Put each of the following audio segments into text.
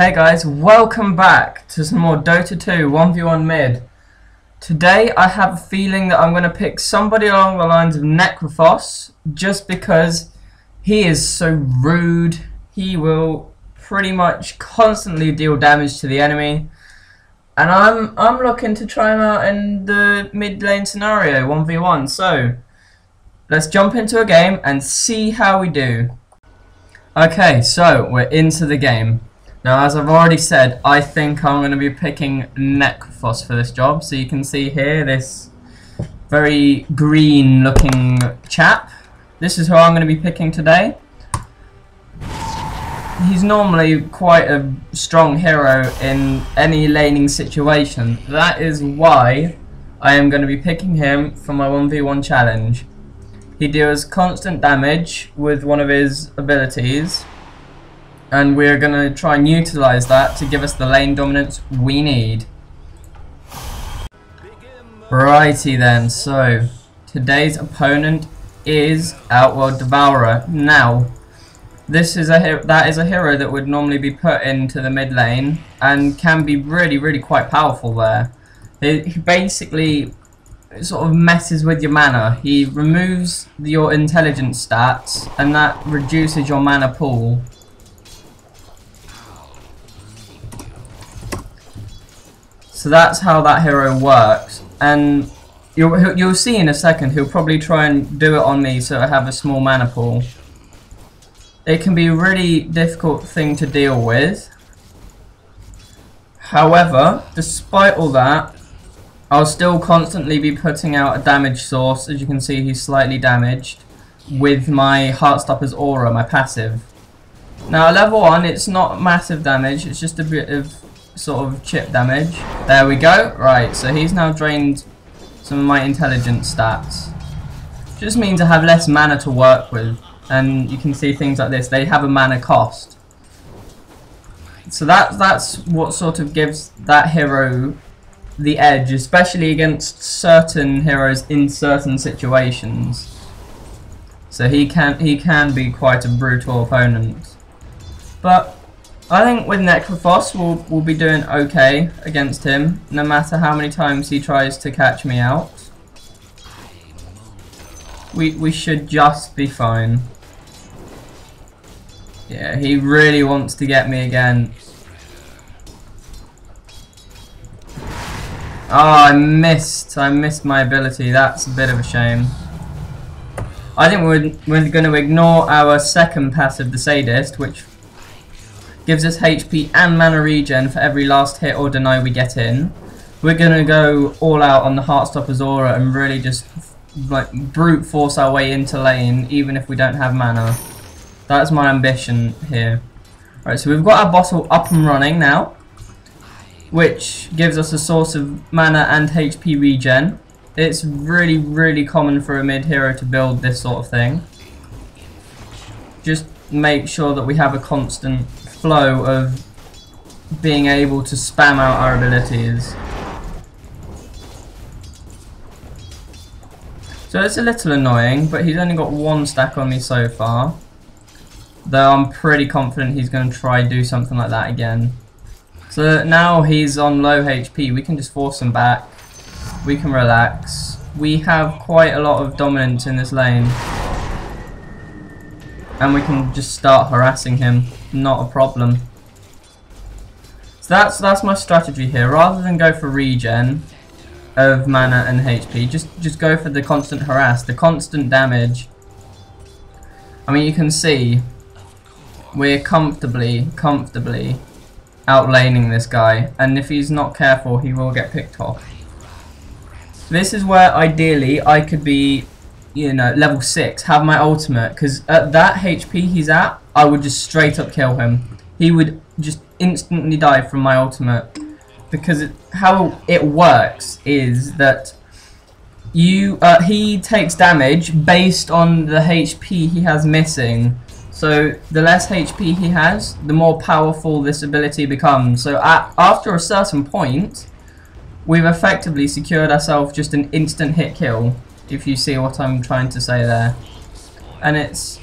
Hey guys, welcome back to some more Dota 2 1v1 mid. Today I have a feeling that I'm going to pick somebody along the lines of Necrophos just because he is so rude. He will pretty much constantly deal damage to the enemy. And I'm I'm looking to try him out in the mid lane scenario 1v1. So, let's jump into a game and see how we do. Okay, so we're into the game. Now, as I've already said, I think I'm going to be picking Necrophos for this job. So you can see here this very green looking chap. This is who I'm going to be picking today. He's normally quite a strong hero in any laning situation. That is why I am going to be picking him for my 1v1 challenge. He deals constant damage with one of his abilities and we're going to try and utilize that to give us the lane dominance we need. Righty then, so today's opponent is Outworld Devourer. Now, this is a that is a hero that would normally be put into the mid lane and can be really, really quite powerful there. He basically sort of messes with your mana. He removes your intelligence stats and that reduces your mana pool So that's how that hero works. And you'll, you'll see in a second, he'll probably try and do it on me so I have a small mana pool. It can be a really difficult thing to deal with. However, despite all that, I'll still constantly be putting out a damage source. As you can see, he's slightly damaged with my Heartstopper's Aura, my passive. Now, level 1, it's not massive damage, it's just a bit of sort of chip damage. There we go. Right, so he's now drained some of my intelligence stats. Just means I have less mana to work with. And you can see things like this. They have a mana cost. So that, that's what sort of gives that hero the edge, especially against certain heroes in certain situations. So he can he can be quite a brutal opponent. But I think with Necrophos we'll, we'll be doing okay against him, no matter how many times he tries to catch me out. We, we should just be fine. Yeah, he really wants to get me again. Oh, I missed. I missed my ability. That's a bit of a shame. I think we're, we're going to ignore our second passive, the Sadist, which gives us HP and mana regen for every last hit or deny we get in. We're going to go all out on the Heartstopper's Aura and really just like brute force our way into lane even if we don't have mana. That's my ambition here. Right, so we've got our bottle up and running now, which gives us a source of mana and HP regen. It's really, really common for a mid hero to build this sort of thing. Just make sure that we have a constant flow of being able to spam out our abilities. So it's a little annoying, but he's only got one stack on me so far. Though I'm pretty confident he's going to try do something like that again. So now he's on low HP, we can just force him back. We can relax. We have quite a lot of dominance in this lane. And we can just start harassing him not a problem. So that's that's my strategy here. Rather than go for regen of mana and HP, just just go for the constant harass, the constant damage. I mean, you can see we're comfortably, comfortably outlaning this guy, and if he's not careful, he will get picked off. This is where ideally I could be you know, level 6, have my ultimate, because at that HP he's at, I would just straight up kill him. He would just instantly die from my ultimate. Because it, how it works is that you uh, he takes damage based on the HP he has missing. So the less HP he has, the more powerful this ability becomes. So at, after a certain point, we've effectively secured ourselves just an instant hit kill if you see what I'm trying to say there. And it's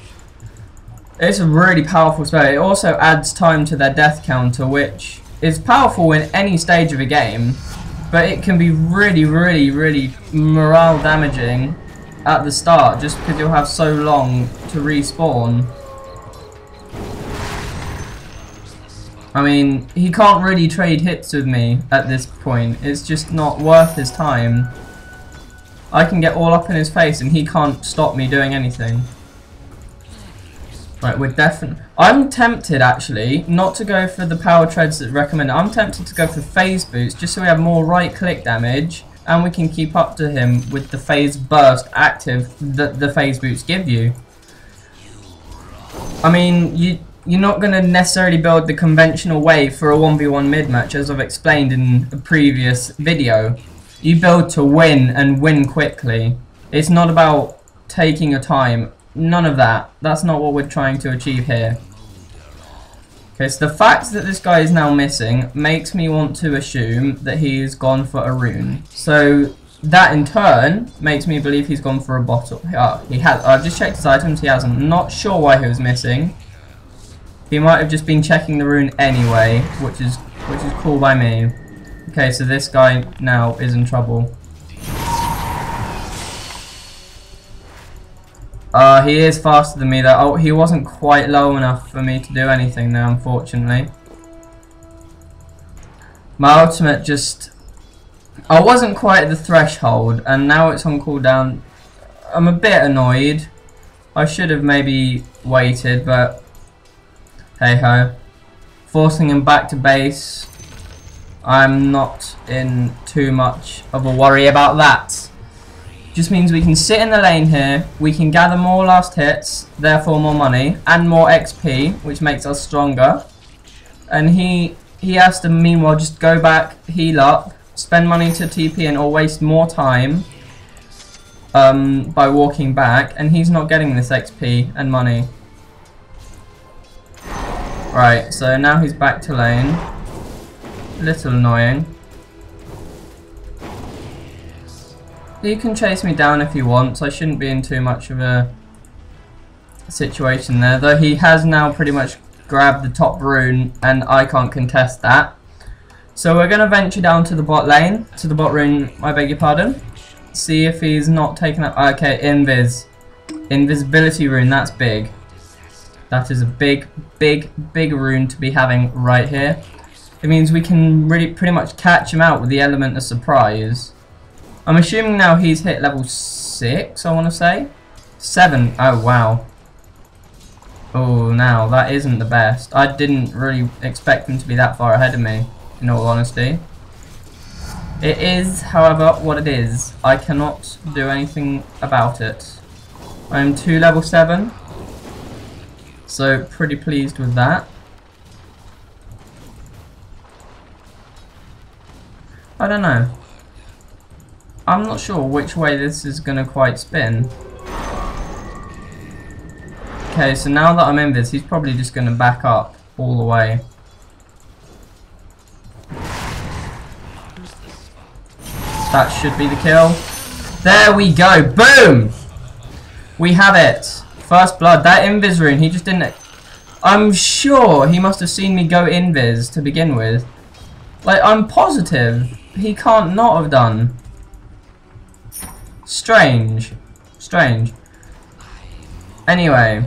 It's a really powerful spell. It also adds time to their death counter, which is powerful in any stage of a game, but it can be really, really, really morale damaging at the start, just because you'll have so long to respawn. I mean, he can't really trade hits with me at this point. It's just not worth his time. I can get all up in his face and he can't stop me doing anything. Right, we're definitely... I'm tempted, actually, not to go for the power treads that recommend. I'm tempted to go for phase boots, just so we have more right-click damage, and we can keep up to him with the phase burst active that the phase boots give you. I mean, you you're not going to necessarily build the conventional way for a 1v1 mid match as I've explained in a previous video. You build to win and win quickly. It's not about taking your time. None of that. That's not what we're trying to achieve here. Okay, so the fact that this guy is now missing makes me want to assume that he's gone for a rune. So that in turn makes me believe he's gone for a bottle. Oh, he has. I've just checked his items. He hasn't. Not sure why he was missing. He might have just been checking the rune anyway, which is which is cool by me. Okay, so this guy now is in trouble. Uh, he is faster than me though. Oh, he wasn't quite low enough for me to do anything there, unfortunately. My ultimate just... I wasn't quite at the threshold, and now it's on cooldown. I'm a bit annoyed. I should have maybe waited, but hey ho. Forcing him back to base, I'm not in too much of a worry about that. Just means we can sit in the lane here, we can gather more last hits, therefore more money, and more XP, which makes us stronger. And he he has to meanwhile just go back, heal up, spend money to TP and or waste more time um, by walking back, and he's not getting this XP and money. Right, so now he's back to lane. Little annoying. You can chase me down if he wants. I shouldn't be in too much of a situation there. Though he has now pretty much grabbed the top rune and I can't contest that. So we're going to venture down to the bot lane. To the bot rune, I beg your pardon. See if he's not taken up. Okay, invis. Invisibility rune, that's big. That is a big, big, big rune to be having right here. It means we can really pretty much catch him out with the element of surprise. I'm assuming now he's hit level 6, I want to say. 7. Oh, wow. Oh, now, that isn't the best. I didn't really expect him to be that far ahead of me, in all honesty. It is, however, what it is. I cannot do anything about it. I'm 2 level 7. So pretty pleased with that. I don't know. I'm not sure which way this is going to quite spin. Okay, so now that I'm in this, he's probably just going to back up all the way. That should be the kill. There we go. Boom! We have it. First blood. That invis rune, he just didn't... I'm sure he must have seen me go invis to begin with. Like, I'm positive he can't not have done. Strange. Strange. Anyway.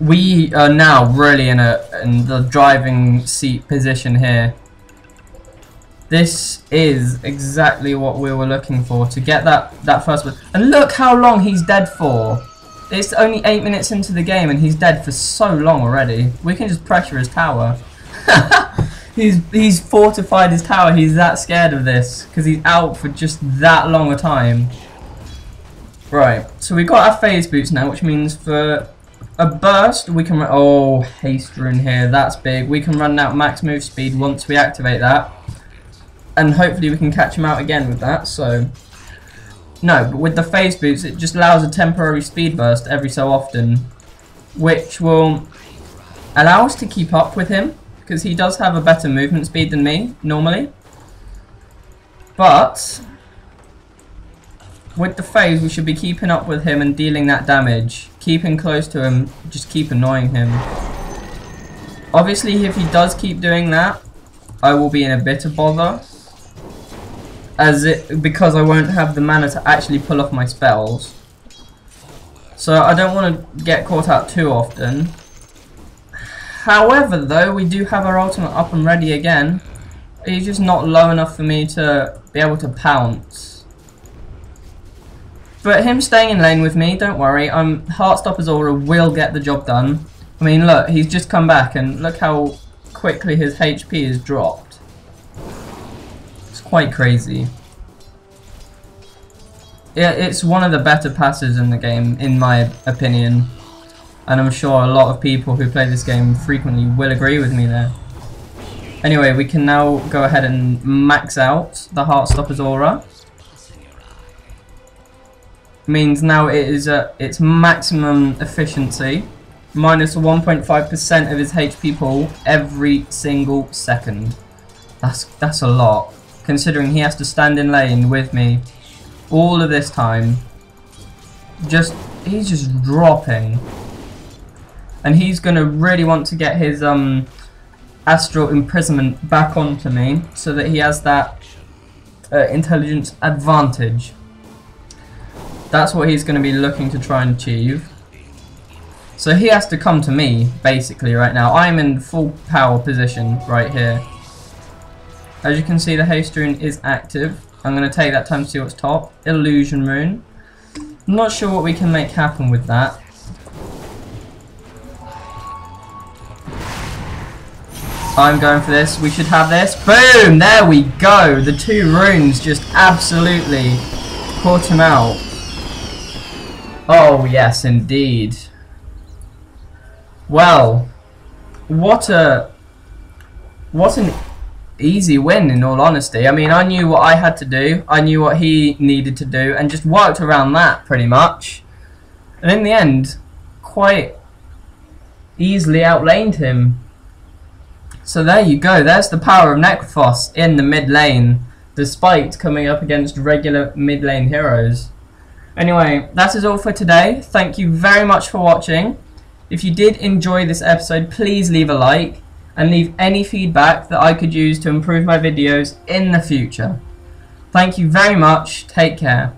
We are now really in a in the driving seat position here. This is exactly what we were looking for, to get that, that first one. And look how long he's dead for. It's only 8 minutes into the game and he's dead for so long already. We can just pressure his tower. he's, he's fortified his tower, he's that scared of this. Because he's out for just that long a time. Right, so we've got our phase boots now, which means for a burst, we can... Oh, haste rune here, that's big. We can run out max move speed once we activate that and hopefully we can catch him out again with that, so... No, but with the phase boots, it just allows a temporary speed burst every so often, which will allow us to keep up with him, because he does have a better movement speed than me, normally. But, with the phase, we should be keeping up with him and dealing that damage. Keeping close to him, just keep annoying him. Obviously, if he does keep doing that, I will be in a bit of bother. As it, because I won't have the mana to actually pull off my spells. So I don't want to get caught out too often. However, though, we do have our ultimate up and ready again. He's just not low enough for me to be able to pounce. But him staying in lane with me, don't worry. I'm Heartstopper's Aura will get the job done. I mean, look, he's just come back and look how quickly his HP has dropped. It's quite crazy. Yeah, it's one of the better passes in the game, in my opinion. And I'm sure a lot of people who play this game frequently will agree with me there. Anyway, we can now go ahead and max out the Heartstopper's aura. Means now it is at its maximum efficiency. Minus 1.5% of his HP pool every single second. That's, that's a lot. Considering he has to stand in lane with me all of this time. Just, he's just dropping. And he's going to really want to get his um, astral imprisonment back onto me so that he has that uh, intelligence advantage. That's what he's going to be looking to try and achieve. So he has to come to me, basically, right now. I'm in full power position right here. As you can see, the haste rune is active. I'm going to take that time to see what's top. Illusion rune. Not sure what we can make happen with that. I'm going for this. We should have this. Boom! There we go. The two runes just absolutely caught him out. Oh, yes, indeed. Well, what a... What an easy win, in all honesty. I mean, I knew what I had to do. I knew what he needed to do, and just worked around that, pretty much. And in the end, quite easily outlaned him. So there you go, there's the power of Necrophos in the mid lane, despite coming up against regular mid lane heroes. Anyway, that is all for today. Thank you very much for watching. If you did enjoy this episode, please leave a like and leave any feedback that I could use to improve my videos in the future. Thank you very much. Take care.